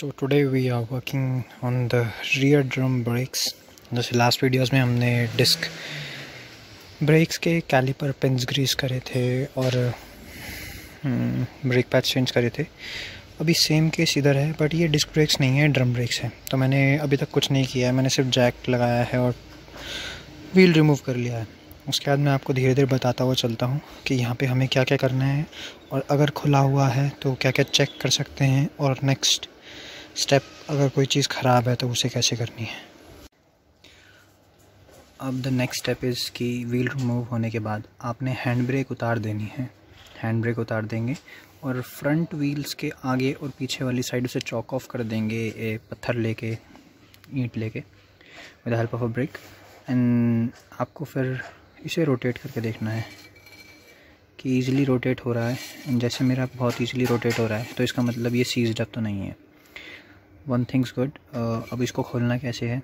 So today we are working on the rear drum brakes जैसे last videos में हमने disc brakes के caliper pins grease करे थे और ब्रेक पैच चेंज करे थे। अभी सेम केस इधर है बट ये डिस्क ब्रेक्स नहीं है ड्रम ब्रेक्स है। तो मैंने अभी तक कुछ नहीं किया है, मैंने सिर्फ़ जैक लगाया है और व्हील रिमूव कर लिया है। उसके बाद मैं आपको धीरे धीरे बताता हुआ चलता हूँ कि यहाँ पे हमें क्या क्या करना है और अगर खुला हुआ है तो क्या क्या चेक कर सकते हैं और नेक्स्ट स्टेप, अगर कोई चीज़ ख़राब है तो उसे कैसे करनी है? अब द नेक्स्ट स्टेप इज़ कि व्हील रिमूव होने के बाद आपने हैंड ब्रेक उतार देनी है। हैंड ब्रेक उतार देंगे और फ्रंट व्हील्स के आगे और पीछे वाली साइड उसे चौक ऑफ़ कर देंगे ए पत्थर लेके, ईंट लेके with help of a brake and आपको फिर इसे रोटेट करके देखना है कि ईज़िली रोटेट हो रहा है। जैसे मेरा बहुत ईज़िली रोटेट हो रहा है तो इसका मतलब ये सीज अप तो नहीं है। वन थिंग्स गुड अब इसको खोलना कैसे है?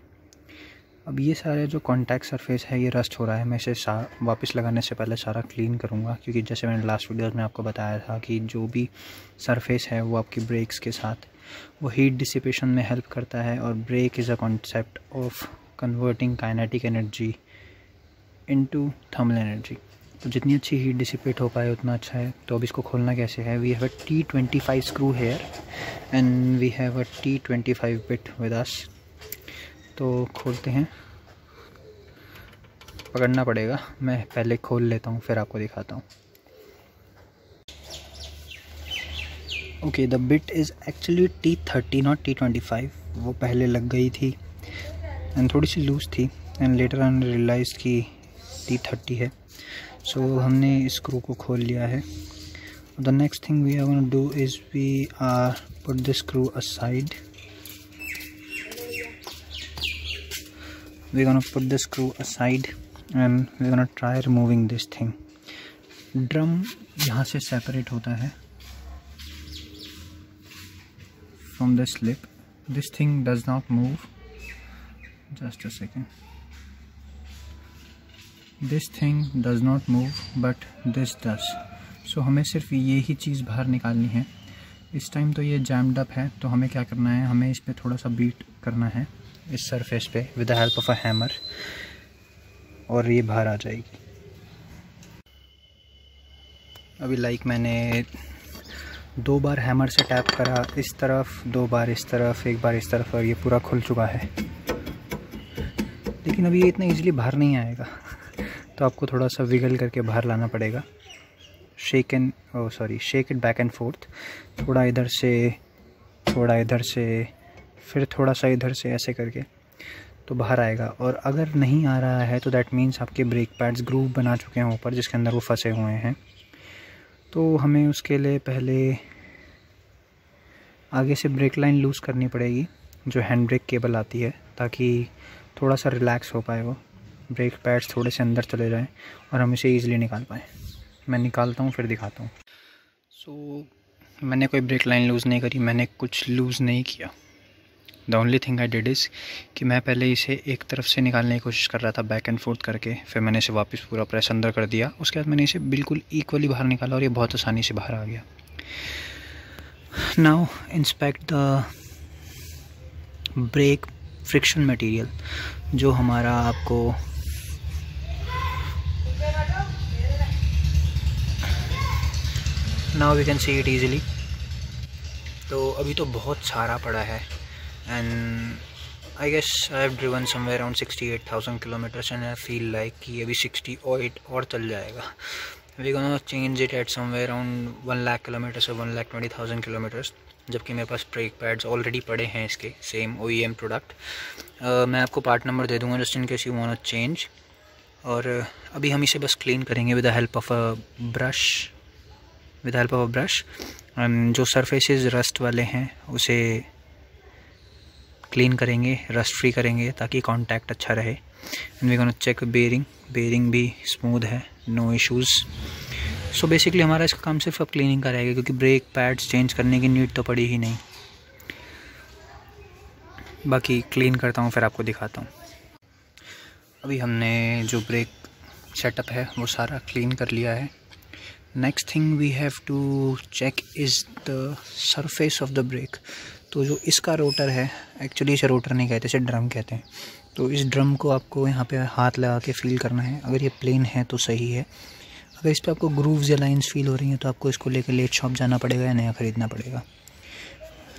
अब ये सारे जो कॉन्टैक्ट सरफेस है, ये रस्ट हो रहा है। मैं इसे वापस लगाने से पहले सारा क्लीन करूँगा, क्योंकि जैसे मैंने लास्ट वीडियोस में आपको बताया था कि जो भी सरफेस है, वो आपकी ब्रेक्स के साथ, वो हीट डिसिपेशन में हेल्प करता है, और brake is a concept of converting kinetic energy into thermal energy तो जितनी अच्छी हीट डिसिपेट हो पाए, उतना अच्छा है। तो अब इसको खोलना कैसे है? We have a T twenty five screw here and we have a T twenty five bit with us तो खोलते हैं। पकड़ना पड़ेगा। मैं पहले खोल लेता हूँ, फिर आपको दिखाता हूँ। Okay the bit is actually T thirty not T twenty five वो पहले लग गई थी एंड थोड़ी सी लूज़ थी एंड लेटर ऑन रियलाइज़ की टी थर्टी है। सो so, हमने स्क्रू को खोल लिया है। The next thing we are do is we are put the screw aside we gonna put the screw aside and we gonna try removing this thing drum यहाँ से separate होता है। From the slip this thing does not move just a second this thing does not move but this does. So हमें सिर्फ़ ये ही चीज़ बाहर निकालनी है। इस टाइम तो ये जैम्ड अप है तो हमें क्या करना है? हमें इस पर थोड़ा सा बीट करना है, इस सरफेस पे with the help of a hammer और ये बाहर आ जाएगी। अभी लाइक like मैंने दो बार हैमर से टैप करा, इस तरफ़, दो बार इस तरफ़, एक बार इस तरफ़, और ये पूरा खुल चुका है। लेकिन अभी ये इतना इजीली बाहर नहीं आएगा। तो आपको थोड़ा सा विगल करके बाहर लाना पड़ेगा। Shake and sorry shake it back and forth थोड़ा इधर से, थोड़ा इधर से, फिर थोड़ा सा इधर से ऐसे करके तो बाहर आएगा। और अगर नहीं आ रहा है तो दैट मीन्स आपके ब्रेक पैड्स ग्रूव बना चुके हैं ऊपर, जिसके अंदर वो फंसे हुए हैं। तो हमें उसके लिए पहले आगे से ब्रेक लाइन लूज़ करनी पड़ेगी, जो हैंड ब्रेक केबल आती है, ताकि थोड़ा सा रिलैक्स हो पाए वो। ब्रेक पैड्स थोड़े से अंदर चले जाएँ और हम इसे ईज़िली निकाल पाएँ। मैं निकालता हूँ फिर दिखाता हूँ। सो so, मैंने कोई ब्रेक लाइन लूज़ नहीं करी मैंने कुछ लूज़ नहीं किया। The only thing I did is कि मैं पहले इसे एक तरफ़ से निकालने की कोशिश कर रहा था बैक एंड फोर्थ करके। फिर मैंने इसे वापस पूरा प्रेस अंदर कर दिया। उसके बाद मैंने इसे बिल्कुल इक्वली बाहर निकाला और ये बहुत आसानी से बाहर आ गया। Now inspect the brake friction material जो हमारा आपको now we can see it easily तो अभी तो बहुत सारा पड़ा है। And I guess I have driven have driven somewhere around 68,000 kilometers and I feel like कि अभी 60 और एट और चल जाएगा। We we gonna change it at somewhere around 1 lakh kilometers or 1 lakh 20,000 kilometers जबकि मेरे पास ब्रेक पैड्स ऑलरेडी पड़े हैं इसके same O E M product मैं आपको पार्ट नंबर दे दूँगा just in case you want change और अभी हम इसे बस क्लीन करेंगे with the help of a brush with help of a brush जो सरफेसेस रस्ट वाले हैं, उसे क्लीन करेंगे, रस्ट फ्री करेंगे, ताकि कांटेक्ट अच्छा रहे। And we gonna check bearing bearing भी स्मूथ है नो इश्यूज़ सो बेसिकली हमारा इसका काम सिर्फ़ अब क्लीनिंग का रहेगा, क्योंकि ब्रेक पैड्स चेंज करने की नीड तो पड़ी ही नहीं। बाकी क्लीन करता हूँ, फिर आपको दिखाता हूँ। अभी हमने जो ब्रेक सेटअप है, वो सारा क्लीन कर लिया है। Next thing we have to check is the surface of the brake तो जो इसका रोटर है एक्चुअली इसे रोटर नहीं कहते, इसे ड्रम कहते हैं। तो इस ड्रम को आपको यहाँ पे हाथ लगा के फील करना है। अगर ये प्लेन है तो सही है। अगर इस पर आपको ग्रूव्स या लाइंस फील हो रही हैं तो आपको इसको लेकर लेट शॉप जाना पड़ेगा या नया ख़रीदना पड़ेगा।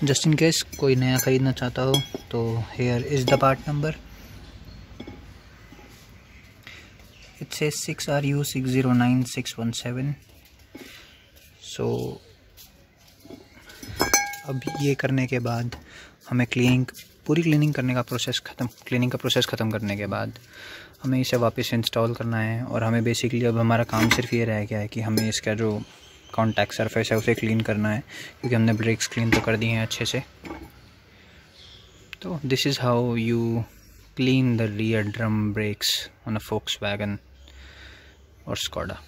जस्ट इन केस कोई नया ख़रीदना चाहता हो तो here is the part number it's six R U six zero nine six one seven so अब ये करने के बाद हमें क्लीनिंग पूरी क्लीनिंग करने का प्रोसेस ख़त्म क्लीनिंग का प्रोसेस ख़त्म करने के बाद हमें इसे वापस इंस्टॉल करना है और हमें बेसिकली अब हमारा काम सिर्फ़ ये रह गया है कि हमें इसका जो कॉन्टैक्ट सरफेस है उसे क्लीन करना है, क्योंकि हमने ब्रेक्स क्लीन तो कर दिए हैं अच्छे से। तो this is how you clean the rear drum brakes on a Volkswagen और स्कॉडा